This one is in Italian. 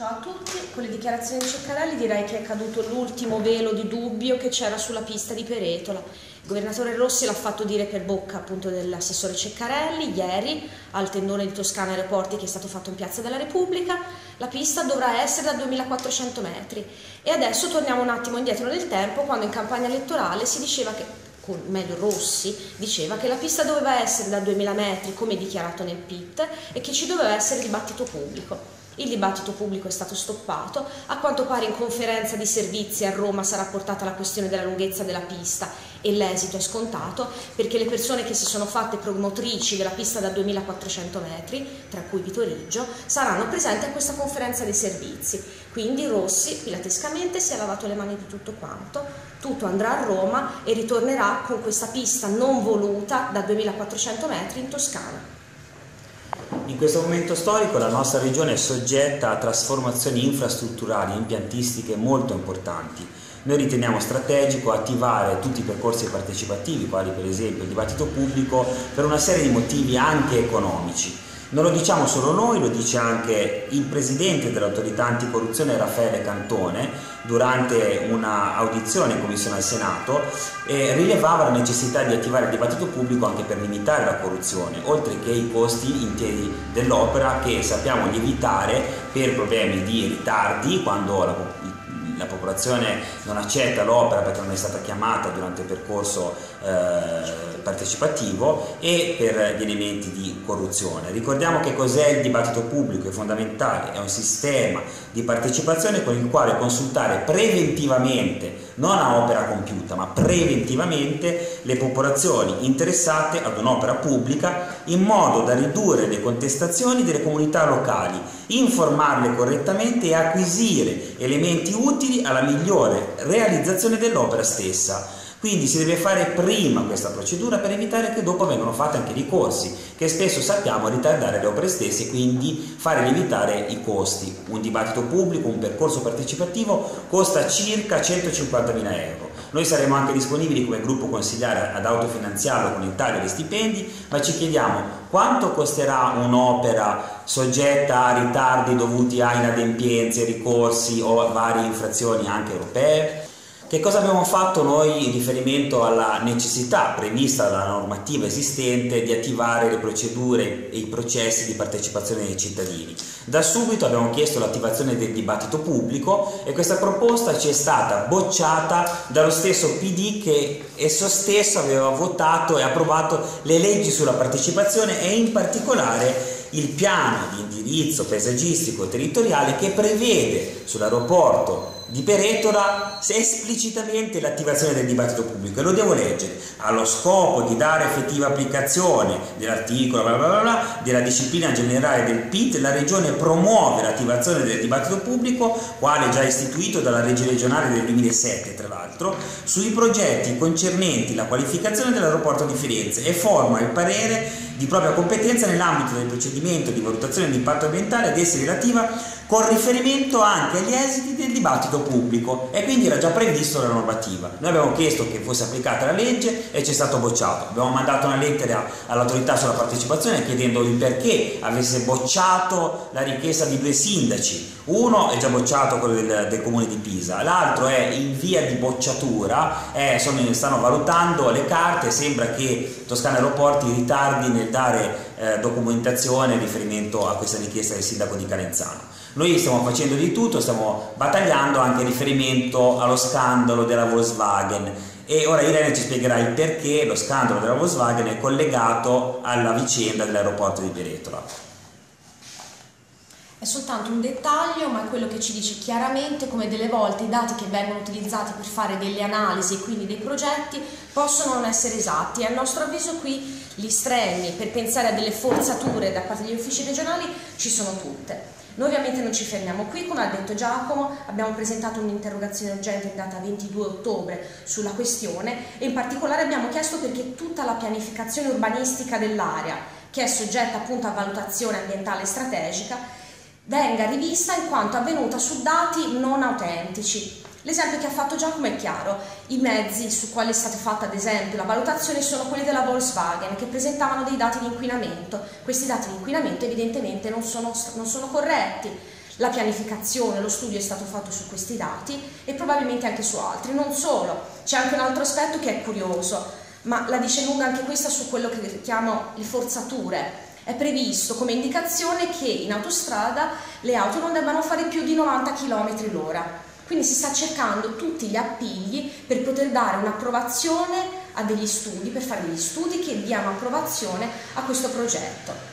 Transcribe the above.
Ciao a tutti, con le dichiarazioni di Ceccarelli direi che è caduto l'ultimo velo di dubbio che c'era sulla pista di Peretola. Il governatore Rossi l'ha fatto dire per bocca appunto dell'assessore Ceccarelli ieri al tendone di Toscana Aeroporti che è stato fatto in Piazza della Repubblica. La pista dovrà essere da 2400 metri e adesso torniamo un attimo indietro nel tempo quando in campagna elettorale si diceva che con meglio Rossi, diceva che la pista doveva essere da 2000 metri come dichiarato nel PIT e che ci doveva essere dibattito pubblico. Il dibattito pubblico è stato stoppato, a quanto pare in conferenza di servizi a Roma sarà portata la questione della lunghezza della pista e l'esito è scontato perché le persone che si sono fatte promotrici della pista da 2400 metri, tra cui Vitoriggio, saranno presenti a questa conferenza dei servizi. Quindi Rossi pilatescamente si è lavato le mani di tutto quanto, tutto andrà a Roma e ritornerà con questa pista non voluta da 2400 metri in Toscana. In questo momento storico la nostra regione è soggetta a trasformazioni infrastrutturali e impiantistiche molto importanti. Noi riteniamo strategico attivare tutti i percorsi partecipativi, quali per esempio il dibattito pubblico, per una serie di motivi anche economici. Non lo diciamo solo noi, lo dice anche il presidente dell'autorità anticorruzione Raffaele Cantone durante un'audizione in commissione al Senato e rilevava la necessità di attivare il dibattito pubblico anche per limitare la corruzione, oltre che i costi interi dell'opera che sappiamo lievitare per problemi di ritardi quando la la popolazione non accetta l'opera perché non è stata chiamata durante il percorso eh, partecipativo e per gli elementi di corruzione. Ricordiamo che cos'è il dibattito pubblico, è fondamentale, è un sistema di partecipazione con il quale consultare preventivamente, non a opera compiuta, ma preventivamente le popolazioni interessate ad un'opera pubblica in modo da ridurre le contestazioni delle comunità locali, informarle correttamente e acquisire elementi utili alla migliore realizzazione dell'opera stessa. Quindi si deve fare prima questa procedura per evitare che dopo vengano fatti anche ricorsi, che spesso sappiamo ritardare le opere stesse e quindi fare lievitare i costi. Un dibattito pubblico, un percorso partecipativo costa circa 150.000 euro. Noi saremo anche disponibili come gruppo consigliare ad autofinanziarlo con il taglio dei stipendi, ma ci chiediamo quanto costerà un'opera soggetta a ritardi dovuti a inadempienze, ricorsi o varie infrazioni anche europee? Che cosa abbiamo fatto noi in riferimento alla necessità prevista dalla normativa esistente di attivare le procedure e i processi di partecipazione dei cittadini? Da subito abbiamo chiesto l'attivazione del dibattito pubblico e questa proposta ci è stata bocciata dallo stesso PD che esso stesso aveva votato e approvato le leggi sulla partecipazione e in particolare il piano di indirizzo paesaggistico territoriale che prevede sull'aeroporto di Peretola esplicitamente l'attivazione del dibattito pubblico. E lo devo leggere. Allo scopo di dare effettiva applicazione dell'articolo bla bla bla, della disciplina generale del PIT la regione promuove l'attivazione del dibattito pubblico quale già istituito dalla legge regionale del 2007 tra l'altro sui progetti concernenti la qualificazione dell'aeroporto di Firenze e forma il parere di propria competenza nell'ambito del procedimento di valutazione di impatto ambientale ad essi relativa con riferimento anche agli esiti del dibattito pubblico e quindi era già previsto la normativa. Noi abbiamo chiesto che fosse applicata la legge e ci è stato bocciato. Abbiamo mandato una lettera all'autorità sulla partecipazione chiedendo il perché avesse bocciato la richiesta di due sindaci. Uno è già bocciato quello del, del comune di Pisa, l'altro è in via di bocciatura, eh, sono, stanno valutando le carte, sembra che Toscana Aeroporti ritardi nel dare eh, documentazione riferimento a questa richiesta del sindaco di Calenzano. Noi stiamo facendo di tutto, stiamo battagliando anche riferimento allo scandalo della Volkswagen e ora Irene ci spiegherà il perché lo scandalo della Volkswagen è collegato alla vicenda dell'aeroporto di Peretola. È soltanto un dettaglio, ma è quello che ci dice chiaramente come delle volte i dati che vengono utilizzati per fare delle analisi e quindi dei progetti possono non essere esatti e a nostro avviso qui gli stremi per pensare a delle forzature da parte degli uffici regionali ci sono tutte. Noi ovviamente non ci fermiamo qui, come ha detto Giacomo, abbiamo presentato un'interrogazione urgente in data 22 ottobre sulla questione e in particolare abbiamo chiesto perché tutta la pianificazione urbanistica dell'area, che è soggetta appunto a valutazione ambientale strategica, venga rivista in quanto avvenuta su dati non autentici, L'esempio che ha fatto Giacomo è chiaro, i mezzi su quali è stata fatta ad esempio la valutazione sono quelli della Volkswagen che presentavano dei dati di inquinamento, questi dati di inquinamento evidentemente non sono, non sono corretti, La pianificazione, lo studio è stato fatto su questi dati e probabilmente anche su altri. Non solo, c'è anche un altro aspetto che è curioso, ma la dice lunga anche questa su quello che chiamo le forzature. È previsto come indicazione che in autostrada le auto non debbano fare più di 90 km l'ora. Quindi si sta cercando tutti gli appigli per poter dare un'approvazione a degli studi, per fare degli studi che diano approvazione a questo progetto.